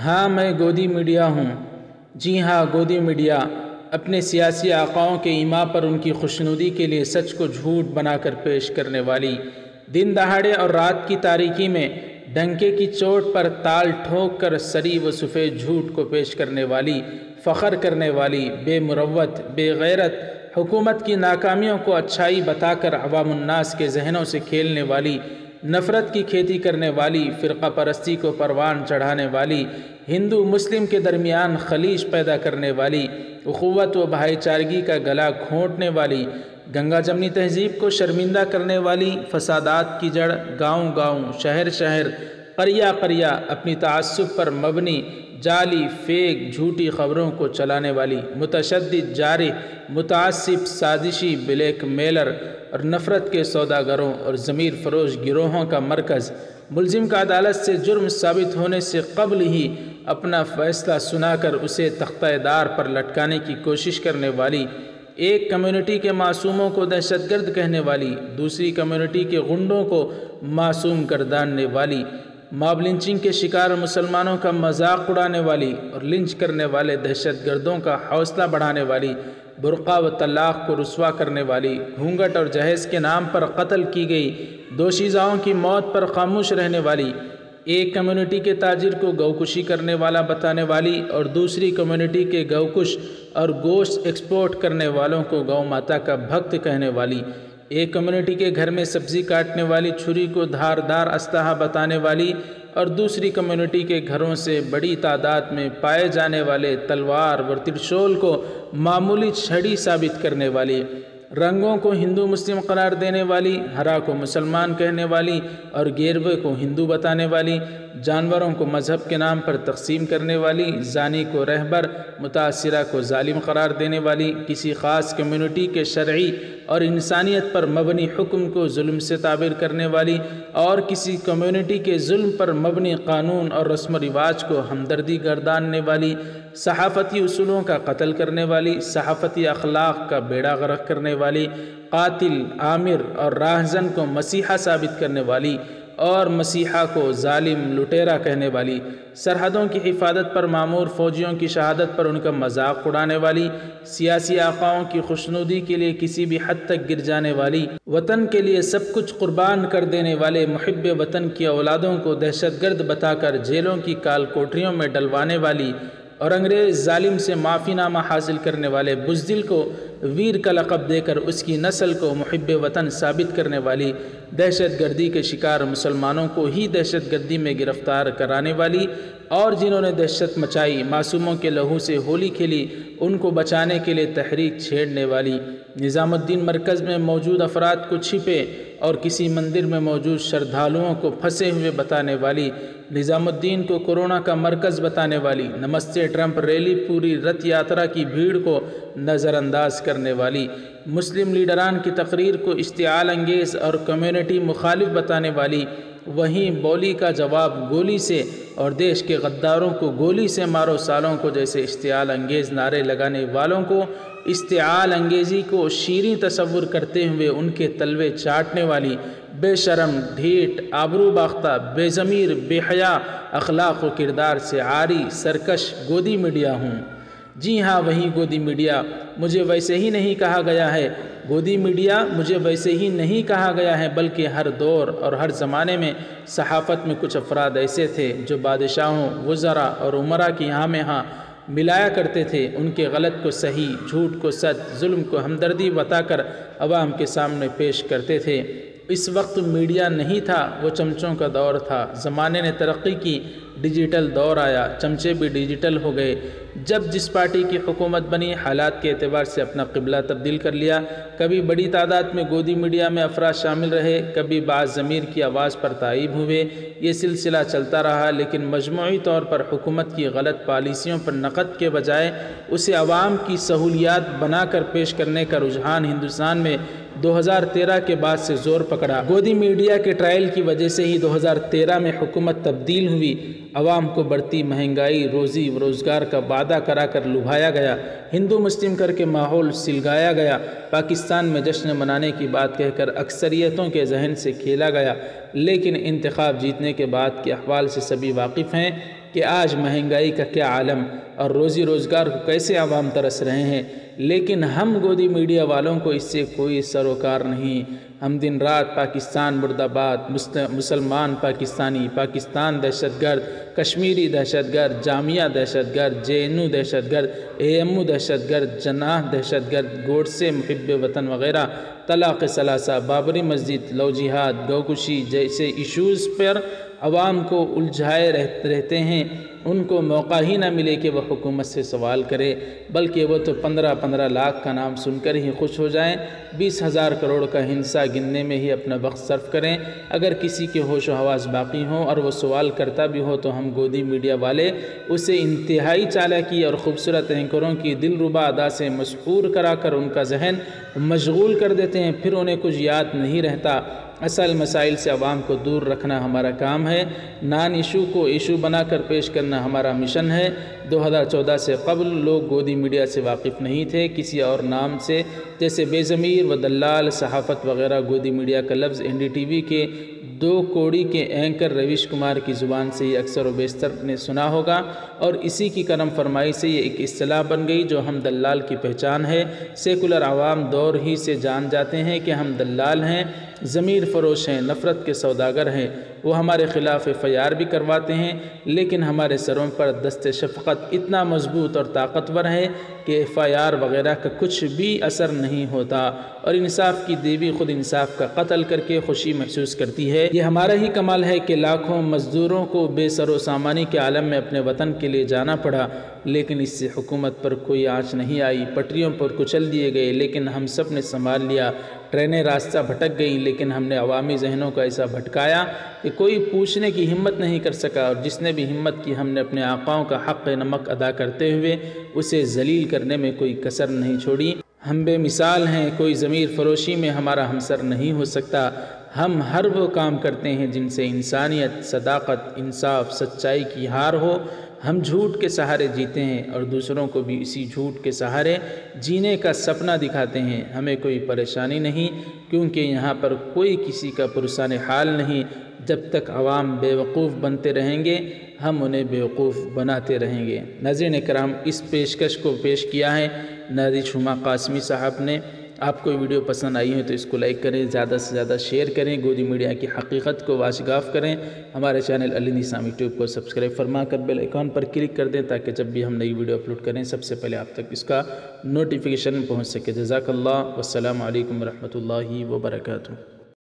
हाँ मैं गोदी मीडिया हूँ। जी हाँ गोदी मीडिया अपने सियासी आकाओं के ईमा पर उनकी खुशनुदी के लिए सच को झूठ बनाकर पेश करने वाली। दिन दहाड़े और रात की तारीकी में डंके की चोट पर ताल ठोक कर सरी व सफ़ेद झूठ को पेश करने वाली, फ़ख्र करने वाली बेमुरवत बेगैरत, हुकूमत की नाकामियों को अच्छाई बताकर अवामनास के जहनों से खेलने वाली नफ़रत की खेती करने वाली, फ़िरका परस्ती को परवान चढ़ाने वाली, हिंदू मुस्लिम के दरमियान खलीज पैदा करने वाली अखवत व भाईचारगी का गला घोंटने वाली, गंगा जमनी तहजीब को शर्मिंदा करने वाली, फसादात की जड़ गाँव गाँव शहर शहर करिया करिया अपनी तसब पर मबनी, जाली फेक झूठी ख़बरों को चलाने वाली मुतशद जारी, मुतासिब साजिशी ब्लैक मेलर और नफ़रत के सौदागरों और ज़मीर फरोश गिरोहों का मरकज़ मुलजिम का अदालत से जुर्म साबित होने से कबल ही अपना फ़ैसला सुनाकर उसे तख्तादार पर लटकाने की कोशिश करने वाली, एक कम्युनिटी के मासूमों को दहशतगर्द कहने वाली, दूसरी कम्युनिटी के गुंडों को मासूम गर्दानने वाली, मॉब लिंचिंग के शिकार मुसलमानों का मज़ाक उड़ाने वाली और लिंच करने वाले दहशतगर्दों का हौसला बढ़ाने वाली बुरक़ा व तलाक़ को रसवा करने वाली घूंघट और जहेज़ के नाम पर कत्ल की गई दोशीज़ाओं की मौत पर खामोश रहने वाली, एक कम्युनिटी के ताजिर को गौकुशी करने वाला बताने वाली और दूसरी कम्युनिटी के गौकुश और गोश्त एक्सपोर्ट करने वालों को गौ माता का भक्त कहने वाली, एक कम्युनिटी के घर में सब्ज़ी काटने वाली, छुरी को धारदार अस्तहा बताने वाली और दूसरी कम्युनिटी के घरों से बड़ी तादाद में पाए जाने वाले तलवार व त्रिशोल को मामूली छड़ी साबित करने वाली, रंगों को हिंदू मुस्लिम करार देने वाली, हरा को मुसलमान कहने वाली और गेरवे को हिंदू बताने वाली, जानवरों को मज़हब के नाम पर तकसीम करने वाली, जानी को रहबर, मुतासरा को ालिम करार देने वाली, किसी ख़ास कम्युनिटी के शर्य और इंसानियत पर मबनी हुक्म को जुल्म से ताबिर करने वाली और किसी कम्युनिटी के जुल्म पर मबनी कानून और रस्म रिवाज को हमदर्दी गर्दानने वाली, सहाफ़ती असूलों का कत्ल करने वाली, सहाफ़ती अखलाक का बेड़ा गर्क करने वाली, कातिल, आमिर और राहजन को मसीहा साबित करने वाली और मसीहा को ालिम लुटेरा कहने वाली, सरहदों की हिफाजत पर मामूर, फ़ौजियों की शहादत पर उनका मज़ाक उड़ाने वाली, सियासी आकाओं की खुशनुदी के लिए किसी भी हद तक गिर जाने वाली, वतन के लिए सब कुछ कुर्बान कर देने वाले महब वतन की औलादों को दहशत गर्द बताकर जेलों की काल कोठरियों में डलवाने वाली और अंग्रेज़ ालिम से माफ़ीनामा हासिल करने वाले बुजदिल को वीर का लक़ब देकर उसकी नस्ल को महब वतन साबित करने वाली दहशत गर्दी के शिकार मुसलमानों को ही दहशत गर्दी में गिरफ़्तार कराने वाली और जिन्होंने दहशत मचाई, मासूमों के लहू से होली खेली, उनको बचाने के लिए तहरीक छेड़ने वाली। निज़ामुद्दीन मरकज़ में मौजूद अफराद को छिपे और किसी मंदिर में मौजूद श्रद्धालुओं को फंसे हुए बताने वाली, निज़ामुद्दीन को कोरोना का मरकज़ बताने वाली, नमस्ते ट्रंप रैली पूरी रथ यात्रा की भीड़ को नज़रअंदाज करने वाली, मुस्लिम लीडरान की तकरीर को इश्तियाल अंगेज़ और कम्युनिटी मुखालिफ बताने वाली वहीं बोली का जवाब गोली से और देश के गद्दारों को गोली से मारो सालों को जैसे इश्तियाल अंगेज़ नारे लगाने वालों को, इश्तियाल अंगेज़ी को शीरी तस्वुर करते हुए उनके तलवे चाटने वाली बेशरम, ढीठ, आबरू बाख्ता, बेज़मीर, बेहया अखलाक व किरदार से आरी, सरकश गोदी मीडिया हूँ। जी हाँ वही गोदी मीडिया मुझे वैसे ही नहीं कहा गया है। गोदी मीडिया मुझे वैसे ही नहीं कहा गया है, बल्कि हर दौर और हर ज़माने में सहाफ़त में कुछ अफराद ऐसे थे जो बादशाहों, वज़रा और उमरा की यहाँ में हाँ मिलाया करते थे। उनके गलत को सही, झूठ को सच, जुल्म को हमदर्दी बताकर अवाम के सामने पेश करते थे। इस वक्त मीडिया नहीं था, वो चमचों का दौर था। ज़माने ने तरक्की की, डिजिटल दौर आया, चमचे भी डिजिटल हो गए। जब जिस पार्टी की हुकूमत बनी, हालात के अतबार से अपना किबला तब्दील कर लिया। कभी बड़ी तादाद में गोदी मीडिया में अफराज शामिल रहे, कभी बाज़ ज़मीर की आवाज़ पर ताइब हुए। ये सिलसिला चलता रहा, लेकिन मजमू तौर पर हुकूमत की गलत पॉलिसियों पर नकद के बजाय, उसे आवाम की सहूलियात बनाकर पेश करने का रुझान हिंदुस्तान में 2013 के बाद से ज़ोर पकड़ा। गोदी मीडिया के ट्रायल की वजह से ही 2013 में हुकूमत तब्दील हुई। आवाम को बढ़ती महँगाई, रोज़ी रोज़गार का वादा करा कर लुभाया गया। हिंदू मुस्लिम करके माहौल सिलगाया गया। पाकिस्तान में जश्न मनाने की बात कहकर अक्सरियतों के जहन से खेला गया। लेकिन इंतखब जीतने के बाद के अहवाल से सभी वाकिफ़ हैं। कि आज महँगाई का क्या आलम और रोज़ी रोज़गार को कैसे आवाम तरस रहे हैं। लेकिन हम गोदी मीडिया वालों को इससे कोई सरोकार नहीं। हम दिन रात पाकिस्तान मुर्दाबाद मुसलमान, पाकिस्तानी, पाकिस्तान दहशतगर्द, कश्मीरी दहशतगर्द, जामिया दहशतगर्द जे एन यू दहशतगर्द ए एम यू दहशतगर्द, जनाह दहशतगर्द, गोडसे मुहब वतन वगैरह तलाक़ सलासा बाबरी मस्जिद लो जिहाद, गौकुशी जैसे इशूज़ पर आवाम को उलझाए रहते हैं। उनको मौका ही ना मिले कि वह हुकूमत से सवाल करे, बल्कि वो तो पंद्रह पंद्रह लाख का नाम सुनकर ही खुश हो जाएँ। बीस हज़ार करोड़ का हिंसा गिनने में ही अपना वक्त सर्फ करें। अगर किसी के होश हवास बाकी हों और वो सवाल करता भी हो तो हम गोदी मीडिया वाले उसे इंतहाई चालाकी और ख़ूबसूरत एंकरों की दिल रुबा अदा से मशहूर करा कर उनका जहन मशगूल कर देते हैं। फिर उन्हें कुछ याद नहीं रहता। असल मसाइल से आवाम को दूर रखना हमारा काम है। नान इशू को इशू बनाकर पेश करना हमारा मिशन है। 2014 से कबल लोग गोदी मीडिया से वाकिफ़ नहीं थे किसी और नाम से। जैसे बेज़मीर व दलाल सहाफ़त वगैरह गोदी मीडिया का लफ्ज़ एन के दो कोड़ी के एंकर रविश कुमार की ज़ुबान से ये अक्सर व ने सुना होगा और इसी की करम फरमाई से ये एक असलाह बन गई जो हम दलाल की पहचान है। सेकुलर आवाम दौर ही से जान जाते हैं कि हम दलाल हैं, ज़मीर फ़रोश हैं, नफ़रत के सौदागर हैं। वो हमारे ख़िलाफ़ आर भी करवाते हैं, लेकिन हमारे सरों पर दस्त शफ़क़त इतना मज़बूत और ताकतवर है कि एफ़ आई आर वगैरह का कुछ भी असर नहीं होता और इंसाफ की देवी ख़ुद इंसाफ का कत्ल करके खुशी महसूस करती है। ये हमारा ही कमाल है कि लाखों मज़दूरों को बेसरो सामानी के आलम में अपने वतन के लिए जाना पड़ा लेकिन इससे हुकूमत पर कोई आँच नहीं आई। पटरियों पर कुचल दिए गए, लेकिन हम सबने संभाल लिया। ट्रेनें रास्ता भटक गई, लेकिन हमने अवामी जहनों को ऐसा भटकाया कि कोई पूछने की हिम्मत नहीं कर सका। और जिसने भी हिम्मत की, हमने अपने आकाओं का हक़ नमक अदा करते हुए उसे जलील करने में कोई कसर नहीं छोड़ी। हम बेमिसाल हैं, कोई ज़मीर फरोशी में हमारा हमसर नहीं हो सकता। हम हर वो काम करते हैं जिनसे इंसानियत, सदाकत, इंसाफ, सच्चाई की हार हो। हम झूठ के सहारे जीते हैं और दूसरों को भी इसी झूठ के सहारे जीने का सपना दिखाते हैं। हमें कोई परेशानी नहीं, क्योंकि यहाँ पर कोई किसी का पुरसान हाल नहीं। जब तक आवाम बेवकूफ़ बनते रहेंगे, हम उन्हें बेवकूफ़ बनाते रहेंगे। नज़र कराम इस पेशकश को पेश किया है। नादिर शुमा कासमी साहब ने आपको ये वीडियो पसंद आई है तो इसको लाइक करें, ज़्यादा से ज़्यादा शेयर करें, गोदी मीडिया की हकीकत को वाशगाफ करें। हमारे चैनल अली निसाम यूट्यूब को सब्सक्राइब फरमा कर बेल आइकॉन पर क्लिक कर दें ताकि जब भी हम नई वीडियो अपलोड करें, सबसे पहले आप तक इसका नोटिफिकेशन पहुँच सके। जजाकल्ला वसलम वरहमल वर्का